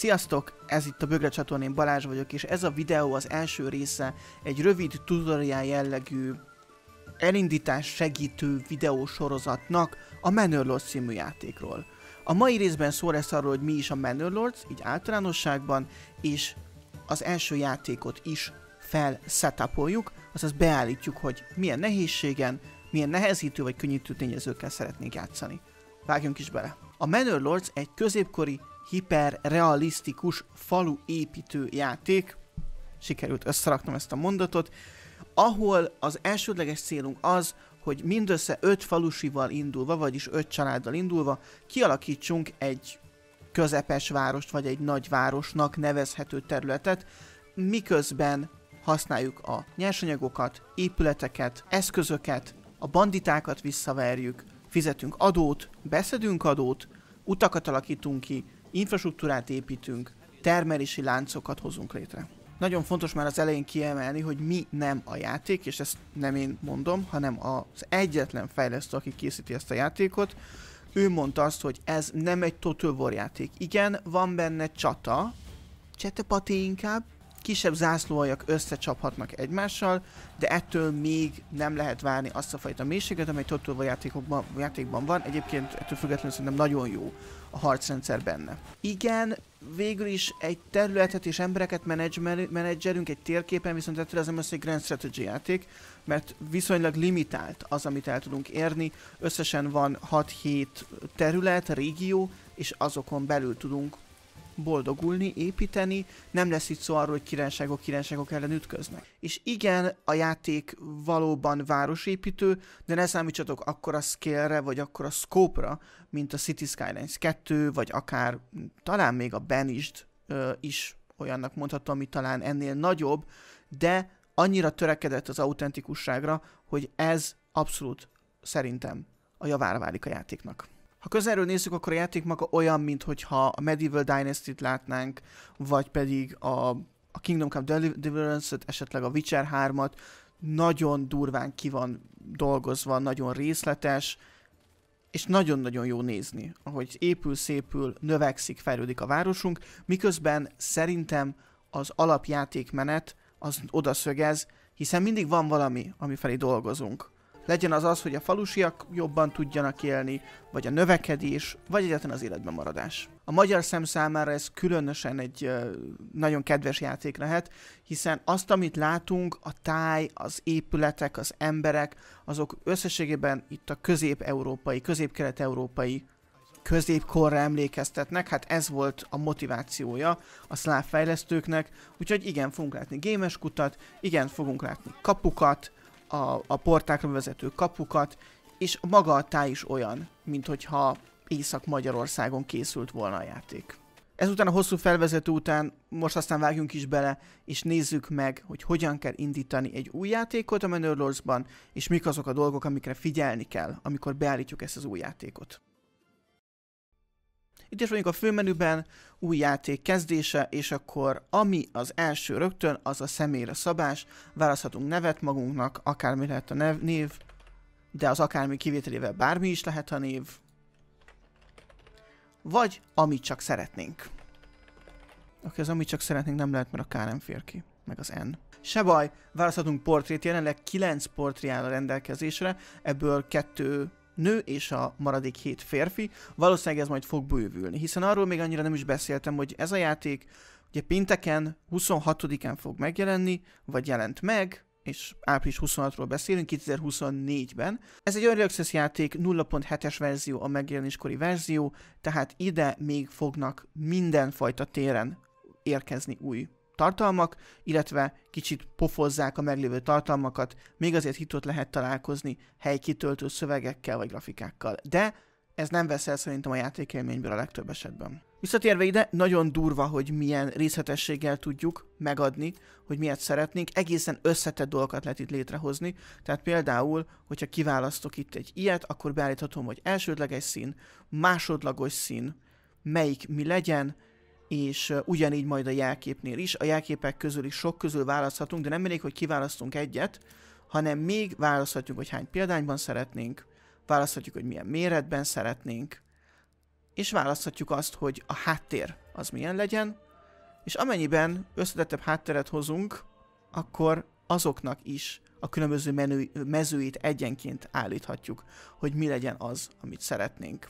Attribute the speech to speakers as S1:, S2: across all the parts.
S1: Sziasztok! Ez itt a Bögre csatornén Balázs vagyok, és ez a videó az első része egy rövid tutorial jellegű elindítás segítő videósorozatnak a Manor című játékról. A mai részben szó lesz arról, hogy mi is a Manor így általánosságban, és az első játékot is felsetupoljuk, azaz beállítjuk, hogy milyen nehézségen, milyen nehezítő vagy könnyítő tényezőkkel szeretnénk játszani. Vágjunk is bele! A Manor Lords egy középkori hiperrealisztikus falu építő játék, sikerült összeraknom ezt a mondatot, ahol az elsődleges célunk az, hogy mindössze öt falusival indulva, vagyis öt családdal indulva kialakítsunk egy közepes várost, vagy egy nagy városnak nevezhető területet, miközben használjuk a nyersanyagokat, épületeket, eszközöket, a banditákat visszaverjük, fizetünk adót, beszedünk adót, utakat alakítunk ki, infrastruktúrát építünk, termelési láncokat hozunk létre. Nagyon fontos már az elején kiemelni, hogy mi nem a játék, és ezt nem én mondom, hanem az egyetlen fejlesztő, aki készíti ezt a játékot, ő mondta azt, hogy ez nem egy Total War játék. Igen, van benne csata, csetepati inkább, kisebb zászlóajak összecsaphatnak egymással, de ettől még nem lehet várni azt a fajta mélységet, amely Total War játékokban, játékban van. Egyébként ettől függetlenül szerintem nagyon jó a harcrendszer benne. Igen, végül is egy területet és embereket menedzselünk egy térképen, viszont ettől az nem lesz egy Grand Strategy játék, mert viszonylag limitált az, amit el tudunk érni. Összesen van 6-7 terület, régió, és azokon belül tudunk boldogulni, építeni, nem lesz itt szó arról, hogy királyságok királyságok ellen ütköznek. És igen, a játék valóban városépítő, de ne számítsatok akkor a scale-re, vagy akkor a scope-ra, mint a City Skylines 2, vagy akár talán még a Banished ö, is olyannak mondhatom, ami talán ennél nagyobb, de annyira törekedett az autentikusságra, hogy ez abszolút szerintem a javára válik a játéknak. Ha közelről nézzük, akkor a játék maga olyan, mintha a Medieval Dynasty-t látnánk, vagy pedig a, a Kingdom Come Deliverance-et, esetleg a Witcher 3-at, nagyon durván ki van dolgozva, nagyon részletes, és nagyon-nagyon jó nézni, ahogy épül, szépül, növekszik, fejlődik a városunk, miközben szerintem az alapjátékmenet az odaszögez, hiszen mindig van valami, ami felé dolgozunk. Legyen az az, hogy a falusiak jobban tudjanak élni, vagy a növekedés, vagy egyáltalán az életben maradás. A magyar szem számára ez különösen egy nagyon kedves játék lehet, hiszen azt, amit látunk, a táj, az épületek, az emberek, azok összességében itt a közép-európai, közép-kelet-európai középkorra emlékeztetnek, hát ez volt a motivációja a szláv fejlesztőknek, úgyhogy igen, fogunk látni gémes kutat, igen, fogunk látni kapukat, a, a portákra vezető kapukat, és maga a táj is olyan, mint hogyha Észak-Magyarországon készült volna a játék. Ezután a hosszú felvezető után most aztán vágjunk is bele, és nézzük meg, hogy hogyan kell indítani egy új játékot a Manor Lords-ban, és mik azok a dolgok, amikre figyelni kell, amikor beállítjuk ezt az új játékot. Itt is vagyunk a főmenüben, új játék kezdése, és akkor ami az első rögtön, az a személyre szabás. Választhatunk nevet magunknak, akármi lehet a nev, név, de az akármi kivételével bármi is lehet a név. Vagy amit csak szeretnénk. Oké, az amit csak szeretnénk nem lehet, mert a K nem fér ki, meg az N. Se baj, választhatunk portrét, jelenleg 9 portré áll a rendelkezésre, ebből kettő nő és a maradék hét férfi, valószínűleg ez majd fog bővülni, hiszen arról még annyira nem is beszéltem, hogy ez a játék ugye pénteken 26-án fog megjelenni, vagy jelent meg, és április 26-ról beszélünk, 2024-ben. Ez egy Early Access játék, 0.7-es verzió a megjelenéskori verzió, tehát ide még fognak mindenfajta téren érkezni új tartalmak, illetve kicsit pofozzák a meglévő tartalmakat, még azért hitot lehet találkozni helykitöltő szövegekkel vagy grafikákkal. De ez nem vesz el szerintem a játékélményből a legtöbb esetben. Visszatérve ide, nagyon durva, hogy milyen részletességgel tudjuk megadni, hogy miért szeretnénk, egészen összetett dolgokat lehet itt létrehozni, tehát például, hogyha kiválasztok itt egy ilyet, akkor beállíthatom, hogy elsődleges szín, másodlagos szín, melyik mi legyen, és ugyanígy majd a jelképnél is. A jelképek közül is sok közül választhatunk, de nem elég, hogy kiválasztunk egyet, hanem még választhatjuk, hogy hány példányban szeretnénk, választhatjuk, hogy milyen méretben szeretnénk, és választhatjuk azt, hogy a háttér az milyen legyen, és amennyiben összetettebb hátteret hozunk, akkor azoknak is a különböző menü, mezőit egyenként állíthatjuk, hogy mi legyen az, amit szeretnénk.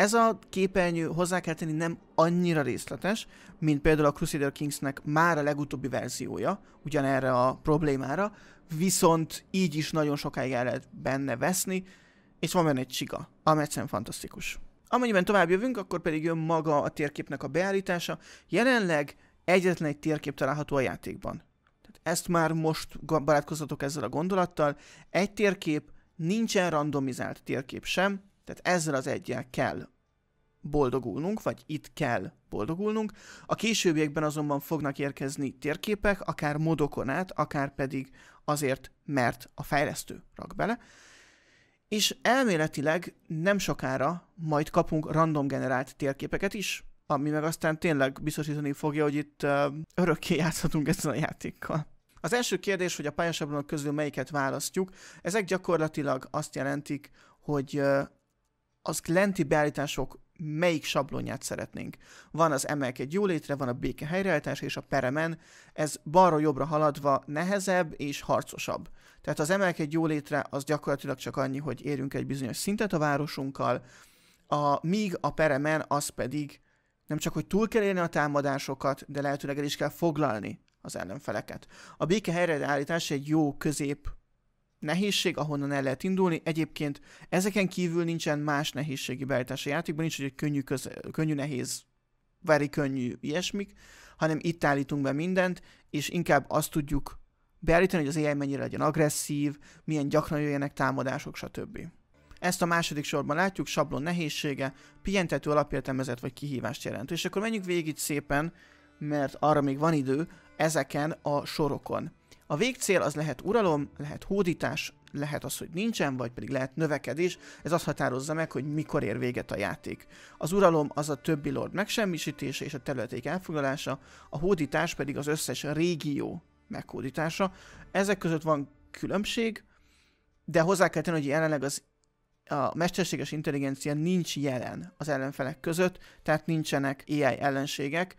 S1: Ez a képernyő hozzá kell tenni nem annyira részletes, mint például a Crusader Kingsnek már a legutóbbi verziója, ugyanerre a problémára, viszont így is nagyon sokáig el lehet benne veszni, és van benne egy csiga, ami egyszerűen fantasztikus. Amennyiben tovább jövünk, akkor pedig jön maga a térképnek a beállítása. Jelenleg egyetlen egy térkép található a játékban. Tehát ezt már most barátkozzatok ezzel a gondolattal. Egy térkép, nincsen randomizált térkép sem, tehát ezzel az egyel kell boldogulnunk, vagy itt kell boldogulnunk. A későbbiekben azonban fognak érkezni térképek, akár modokon át, akár pedig azért, mert a fejlesztő rak bele. És elméletileg nem sokára majd kapunk random generált térképeket is, ami meg aztán tényleg biztosítani fogja, hogy itt uh, örökké játszhatunk ezzel a játékkal. Az első kérdés, hogy a pályasablonok közül melyiket választjuk, ezek gyakorlatilag azt jelentik, hogy az lenti beállítások melyik sablonját szeretnénk. Van az emelkedj jólétre, van a béke helyreállítás és a peremen, ez balra jobbra haladva nehezebb és harcosabb. Tehát az emelkedj jólétre az gyakorlatilag csak annyi, hogy érünk egy bizonyos szintet a városunkkal, a, míg a peremen az pedig nem csak, hogy túl kell élni a támadásokat, de lehetőleg el is kell foglalni az ellenfeleket. A béke helyreállítás egy jó közép nehézség, ahonnan el lehet indulni. Egyébként ezeken kívül nincsen más nehézségi beállítás a játékban, nincs, hogy könnyű, köze, könnyű nehéz, very könnyű ilyesmik, hanem itt állítunk be mindent, és inkább azt tudjuk beállítani, hogy az AI mennyire legyen agresszív, milyen gyakran jöjjenek támadások, stb. Ezt a második sorban látjuk, sablon nehézsége, pihentető alapértelmezet vagy kihívást jelent. És akkor menjünk végig szépen, mert arra még van idő, ezeken a sorokon. A végcél az lehet uralom, lehet hódítás, lehet az, hogy nincsen, vagy pedig lehet növekedés, ez azt határozza meg, hogy mikor ér véget a játék. Az uralom az a többi lord megsemmisítése és a területék elfoglalása, a hódítás pedig az összes régió meghódítása. Ezek között van különbség, de hozzá kell tenni, hogy jelenleg az a mesterséges intelligencia nincs jelen az ellenfelek között, tehát nincsenek AI ellenségek,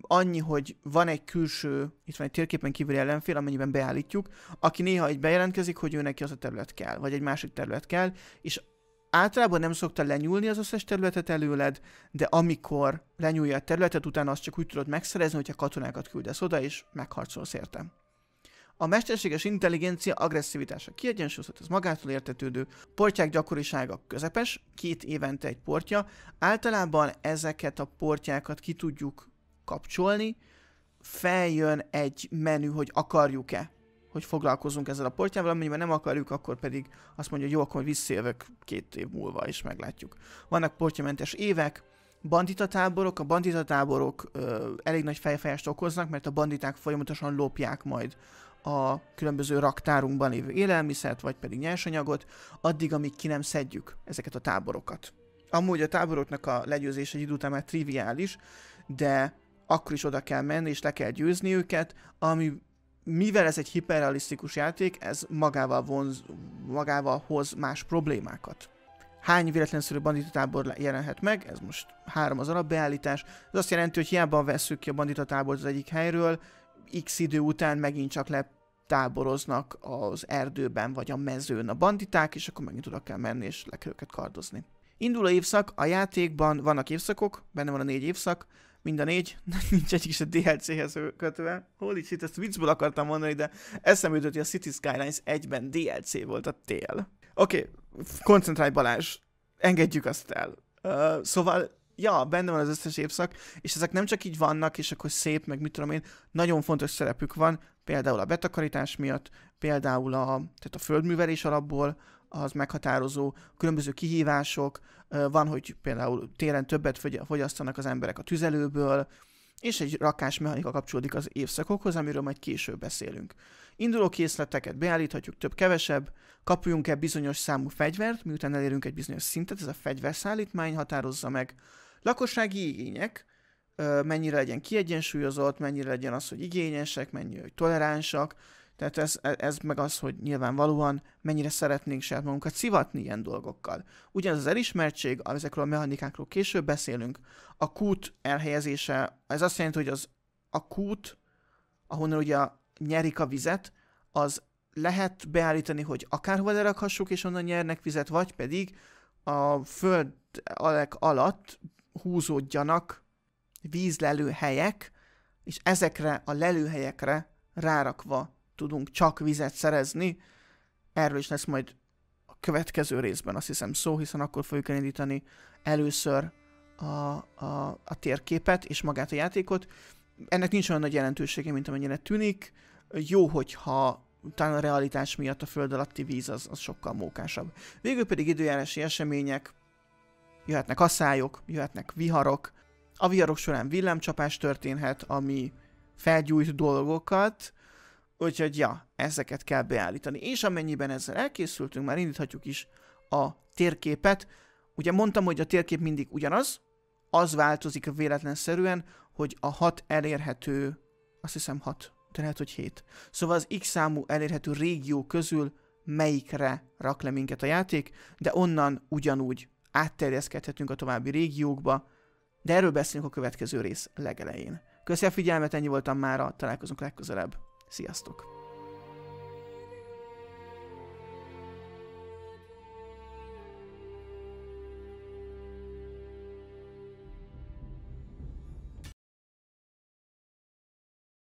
S1: annyi, hogy van egy külső, itt van egy térképen kívüli ellenfél, amennyiben beállítjuk, aki néha egy bejelentkezik, hogy ő neki az a terület kell, vagy egy másik terület kell, és általában nem szokta lenyúlni az összes területet előled, de amikor lenyúlja a területet, utána azt csak úgy tudod megszerezni, hogyha katonákat küldesz oda, és megharcolsz értem. A mesterséges intelligencia agresszivitása kiegyensúlyozott, ez magától értetődő, portják gyakorisága közepes, két évente egy portja. Általában ezeket a portyákat ki tudjuk kapcsolni, feljön egy menü, hogy akarjuk-e, hogy foglalkozunk ezzel a portyával, amennyiben nem akarjuk, akkor pedig azt mondja, hogy jó, akkor visszajövök két év múlva, és meglátjuk. Vannak portyamentes évek, banditatáborok, a banditatáborok ö, elég nagy fejfájást okoznak, mert a banditák folyamatosan lopják majd a különböző raktárunkban lévő élelmiszert, vagy pedig nyersanyagot, addig, amíg ki nem szedjük ezeket a táborokat. Amúgy a táboroknak a legyőzés egy idő után már triviális, de akkor is oda kell menni, és le kell győzni őket, ami mivel ez egy hiperrealisztikus játék, ez magával, vonz, magával hoz más problémákat. Hány véletlenszerű banditatábor jelenhet meg? Ez most három az alapbeállítás. Ez azt jelenti, hogy hiába vesszük ki a banditatábort az egyik helyről, x idő után megint csak letáboroznak az erdőben vagy a mezőn a banditák, és akkor megint oda kell menni, és le kell őket kardozni. Indul a évszak, a játékban vannak évszakok, benne van a négy évszak, mind a négy, nincs egyik is a DLC-hez kötve. Holy shit, ezt viccből akartam mondani, de eszembe jutott, hogy a City Skylines egyben DLC volt a tél. Oké, okay, koncentrálj Balázs, engedjük azt el. Uh, szóval, ja, benne van az összes évszak, és ezek nem csak így vannak, és akkor szép, meg mit tudom én, nagyon fontos szerepük van, például a betakarítás miatt, például a, tehát a földművelés alapból, az meghatározó, különböző kihívások, van, hogy például télen többet fogyasztanak az emberek a tüzelőből, és egy rakás mechanika kapcsolódik az évszakokhoz, amiről majd később beszélünk. Induló készleteket beállíthatjuk több-kevesebb, kapjunk-e bizonyos számú fegyvert, miután elérünk egy bizonyos szintet, ez a fegyverszállítmány határozza meg. Lakossági igények, mennyire legyen kiegyensúlyozott, mennyire legyen az, hogy igényesek, mennyire hogy toleránsak, Tehát ez, ez meg az, hogy nyilvánvalóan mennyire szeretnénk saját magunkat szivatni ilyen dolgokkal. Ugyanaz az elismertség, ezekről a mechanikákról később beszélünk, a kút elhelyezése, ez azt jelenti, hogy az a kút, ahonnan ugye nyerik a vizet, az lehet beállítani, hogy akárhol lerakhassuk, és onnan nyernek vizet, vagy pedig a föld alek alatt húzódjanak vízlelőhelyek, és ezekre a lelőhelyekre rárakva tudunk csak vizet szerezni. Erről is lesz majd a következő részben azt hiszem szó, hiszen akkor fogjuk elindítani először a, a, a térképet és magát a játékot. Ennek nincs olyan nagy jelentősége, mint amennyire tűnik. Jó, hogyha utána a realitás miatt a föld alatti víz az, az sokkal mókásabb. Végül pedig időjárási események, jöhetnek asszályok, jöhetnek viharok, a viharok során villámcsapás történhet, ami felgyújt dolgokat, úgyhogy ja, ezeket kell beállítani. És amennyiben ezzel elkészültünk, már indíthatjuk is a térképet. Ugye mondtam, hogy a térkép mindig ugyanaz, az változik véletlenszerűen, hogy a hat elérhető, azt hiszem hat, de lehet, hogy hét. Szóval az X számú elérhető régió közül melyikre rak le minket a játék, de onnan ugyanúgy átterjeszkedhetünk a további régiókba, de erről beszélünk a következő rész legelején. Köszönöm a figyelmet, ennyi voltam mára, találkozunk legközelebb. Sziasztok!